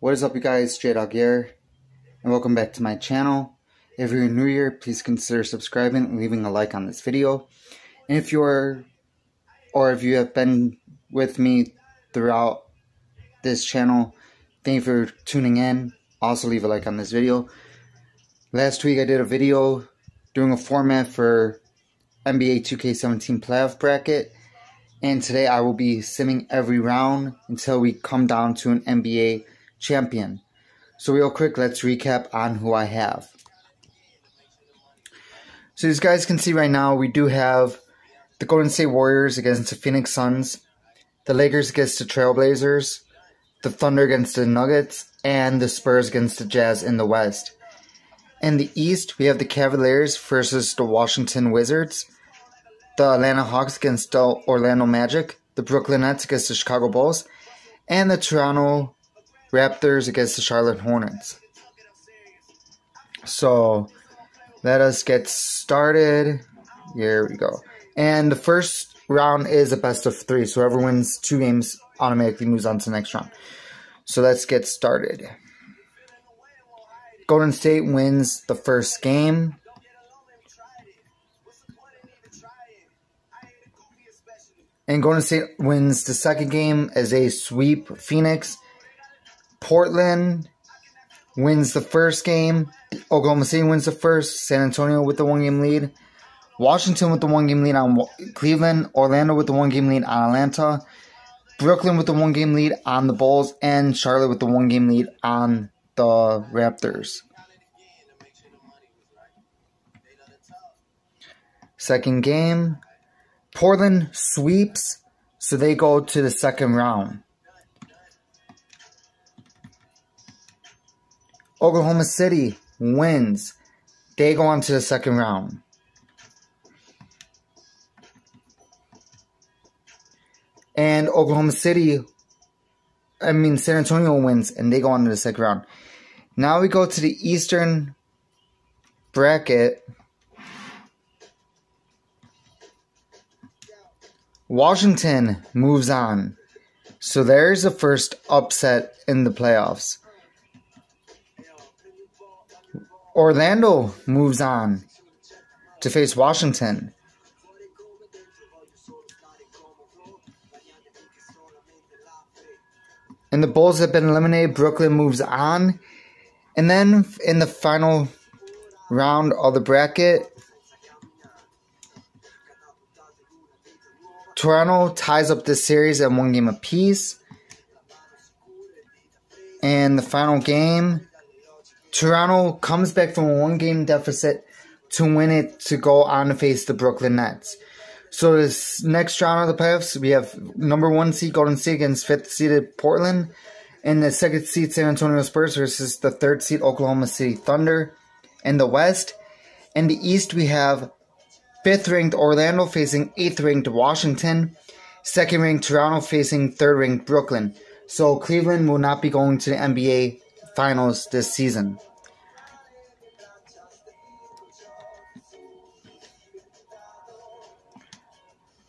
What is up you guys, J-Dawg here, and welcome back to my channel. If you're new here, please consider subscribing and leaving a like on this video. And if you're, or if you have been with me throughout this channel, thank you for tuning in. Also leave a like on this video. Last week I did a video doing a format for NBA 2K17 playoff bracket. And today I will be simming every round until we come down to an NBA champion. So real quick, let's recap on who I have. So as guys can see right now, we do have the Golden State Warriors against the Phoenix Suns, the Lakers against the Trailblazers, the Thunder against the Nuggets, and the Spurs against the Jazz in the West. In the East, we have the Cavaliers versus the Washington Wizards, the Atlanta Hawks against the Orlando Magic, the Brooklyn Nets against the Chicago Bulls, and the Toronto Raptors against the Charlotte Hornets. So let us get started. Here we go. And the first round is a best of three. So whoever wins two games automatically moves on to the next round. So let's get started. Golden State wins the first game. And Golden State wins the second game as a sweep Phoenix. Portland wins the first game. Oklahoma City wins the first. San Antonio with the one game lead. Washington with the one game lead on Cleveland. Orlando with the one game lead on Atlanta. Brooklyn with the one game lead on the Bulls. And Charlotte with the one game lead on the Raptors. Second game. Portland sweeps, so they go to the second round. Oklahoma City wins. They go on to the second round. And Oklahoma City, I mean, San Antonio wins and they go on to the second round. Now we go to the Eastern bracket. Washington moves on. So there's the first upset in the playoffs. Orlando moves on to face Washington. And the Bulls have been eliminated. Brooklyn moves on. And then in the final round of the bracket, Toronto ties up this series at one game apiece. And the final game, Toronto comes back from a one game deficit to win it to go on to face the Brooklyn Nets. So this next round of the playoffs, we have number one seed Golden State against fifth seeded Portland, and the second seed San Antonio Spurs versus the third seed Oklahoma City Thunder. In the West, in the East, we have fifth ranked Orlando facing eighth ranked Washington, second ranked Toronto facing third ranked Brooklyn. So Cleveland will not be going to the NBA Finals this season.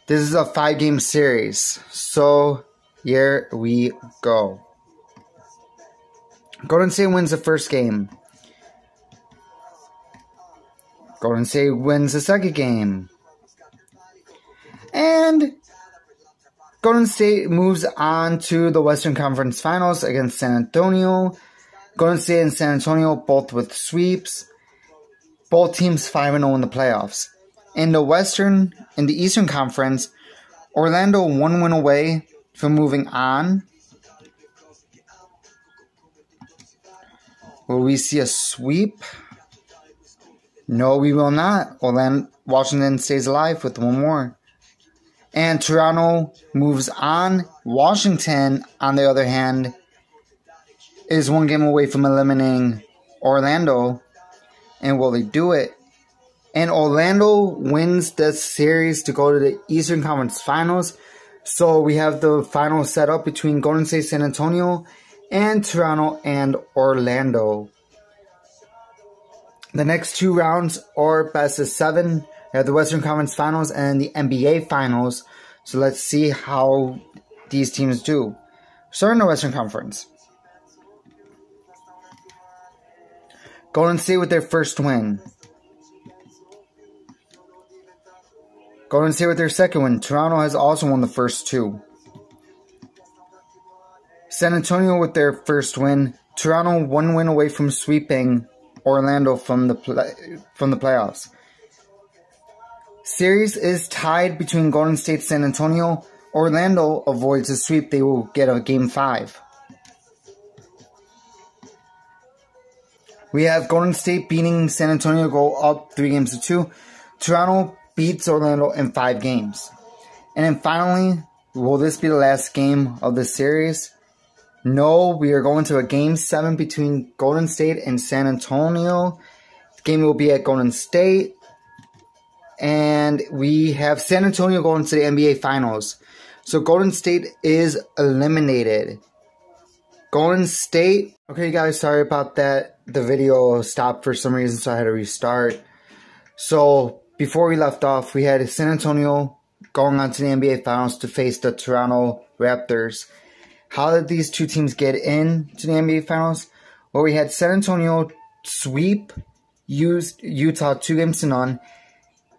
This is a five game series. So here we go. Golden State wins the first game. Golden State wins the second game. And Golden State moves on to the Western Conference Finals against San Antonio. Golden State and San Antonio both with sweeps. Both teams 5 0 in the playoffs. In the Western, in the Eastern Conference, Orlando one win away from moving on. Will we see a sweep? No, we will not. Orlando, Washington stays alive with one more. And Toronto moves on. Washington, on the other hand, is one game away from eliminating Orlando. And will they do it? and Orlando wins this series to go to the Eastern Conference Finals. So we have the final set up between Golden State San Antonio and Toronto and Orlando. The next two rounds are best of seven. We have the Western Conference Finals and the NBA Finals. So let's see how these teams do. Starting the Western Conference. Golden State with their first win. Golden State with their second win. Toronto has also won the first two. San Antonio with their first win. Toronto one win away from sweeping Orlando from the play, from the playoffs. Series is tied between Golden State San Antonio. Orlando avoids a sweep. They will get a game five. We have Golden State beating San Antonio go up three games to two. Toronto beats Orlando in five games. And then finally, will this be the last game of the series? No, we are going to a game seven between Golden State and San Antonio. The game will be at Golden State. And we have San Antonio going to the NBA Finals. So Golden State is eliminated. Golden State. Okay, guys, sorry about that. The video stopped for some reason, so I had to restart. So before we left off, we had San Antonio going on to the NBA Finals to face the Toronto Raptors. How did these two teams get in to the NBA Finals? Well, we had San Antonio sweep used Utah two games to none,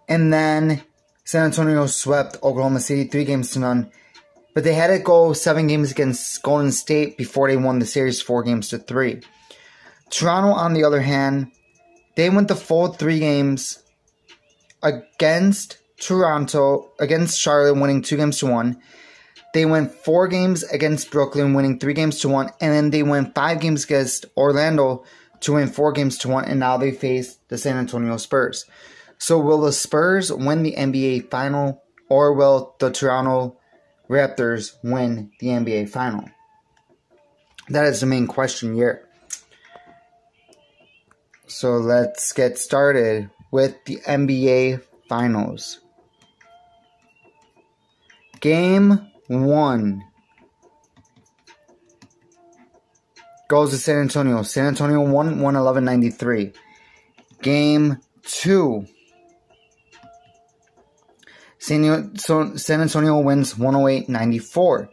and then San Antonio swept Oklahoma City three games to none. But they had to go seven games against Golden State before they won the series four games to three. Toronto, on the other hand, they went the full three games against Toronto, against Charlotte, winning two games to one. They went four games against Brooklyn, winning three games to one, and then they went five games against Orlando to win four games to one, and now they face the San Antonio Spurs. So will the Spurs win the NBA final, or will the Toronto Raptors win the NBA final? That is the main question here. So let's get started with the NBA finals. Game one goes to San Antonio. San Antonio won 111 93. Game two. San Antonio wins 108 94.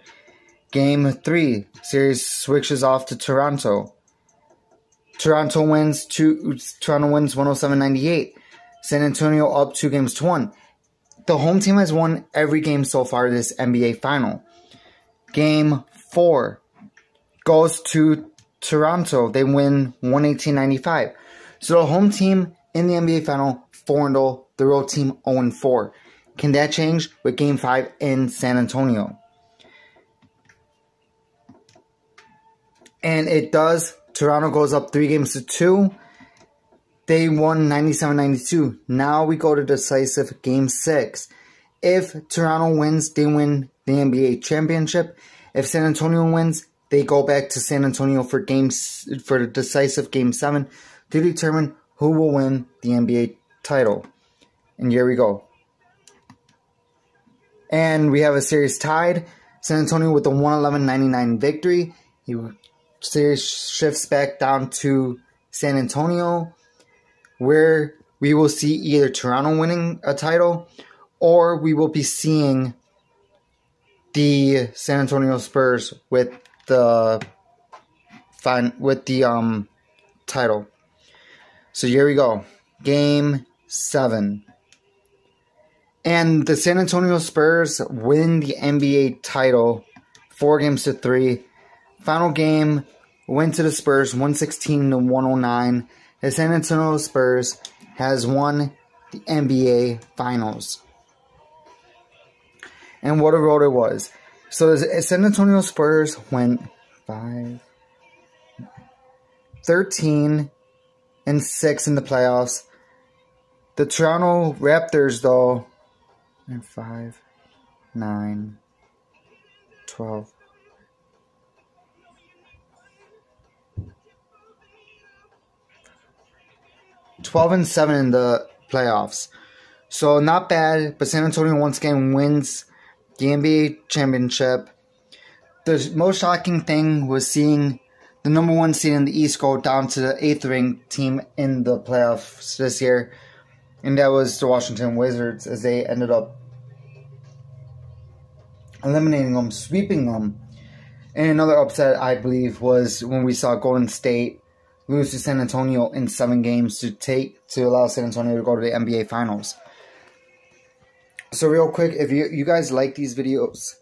Game three. Series switches off to Toronto. Toronto wins two. Toronto wins 107 98. San Antonio up two games to one the home team has won every game so far this NBA final. Game four goes to Toronto. They win 118.95. So the home team in the NBA final 4 0, the road team 0 4. Can that change with game five in San Antonio? And it does. Toronto goes up three games to two. They won 97-92. Now we go to decisive game six. If Toronto wins, they win the NBA championship. If San Antonio wins, they go back to San Antonio for games for the decisive game seven to determine who will win the NBA title. And here we go. And we have a series tied. San Antonio with a 111-99 victory. Series shifts back down to San Antonio where we will see either Toronto winning a title or we will be seeing the San Antonio Spurs with the fine with the um title. So here we go. Game 7. And the San Antonio Spurs win the NBA title 4 games to 3. Final game went to the Spurs 116 to 109 the San Antonio Spurs has won the NBA Finals. And what a road it was. So the San Antonio Spurs went 5, 13 and 6 in the playoffs. The Toronto Raptors, though, and 5, 9, 12, 12 and 7 in the playoffs. So not bad, but San Antonio once again wins the NBA championship. The most shocking thing was seeing the number one seed in the East go down to the eighth ranked team in the playoffs this year, and that was the Washington Wizards as they ended up eliminating them, sweeping them. And another upset, I believe, was when we saw Golden State lose to San Antonio in seven games to take to allow San Antonio to go to the NBA Finals. So real quick, if you you guys like these videos,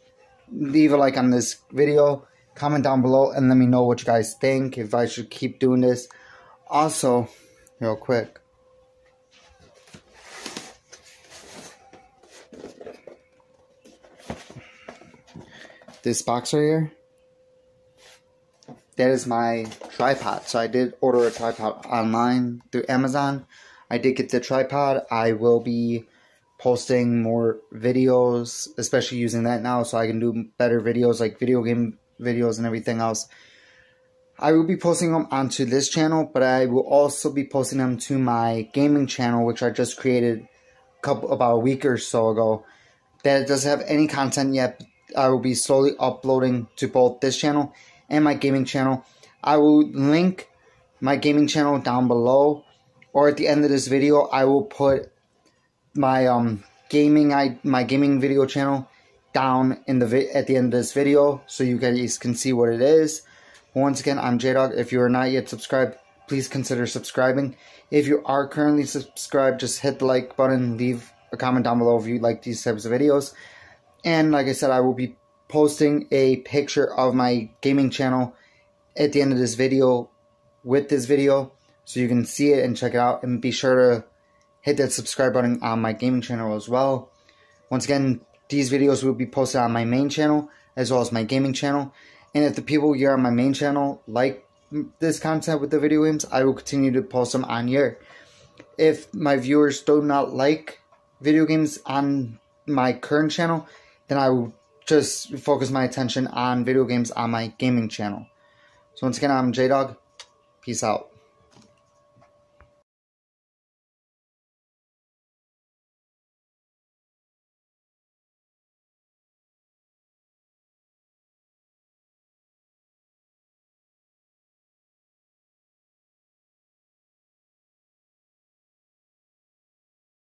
leave a like on this video, comment down below, and let me know what you guys think. If I should keep doing this. Also, real quick. This box right here that is my tripod. So I did order a tripod online through Amazon. I did get the tripod. I will be posting more videos, especially using that now so I can do better videos like video game videos and everything else. I will be posting them onto this channel, but I will also be posting them to my gaming channel, which I just created a couple about a week or so ago. That doesn't have any content yet. I will be slowly uploading to both this channel and my gaming channel. I will link my gaming channel down below or at the end of this video I will put my um gaming I my gaming video channel down in the at the end of this video so you guys can see what it is. Once again, I'm J-Dawg. If you are not yet subscribed, please consider subscribing. If you are currently subscribed, just hit the like button, leave a comment down below if you like these types of videos. And like I said, I will be posting a picture of my gaming channel at the end of this video with this video so you can see it and check it out and be sure to hit that subscribe button on my gaming channel as well. Once again, these videos will be posted on my main channel as well as my gaming channel. And if the people here on my main channel like this content with the video games, I will continue to post them on here. If my viewers do not like video games on my current channel, then I will just focus my attention on video games on my gaming channel. So once again, I'm J-Dawg. Peace out.